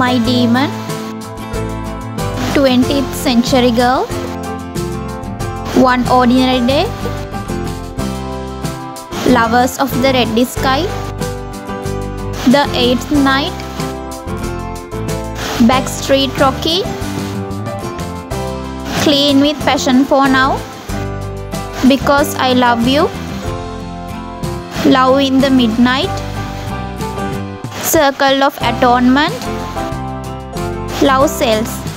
My Demon, 20th Century Girl, One Ordinary Day, Lovers of the Red Sky, The Eighth Night, Backstreet Rookie, Clean with Passion for Now, Because I Love You, Love in the Midnight, Circle of Atonement, Love Cells.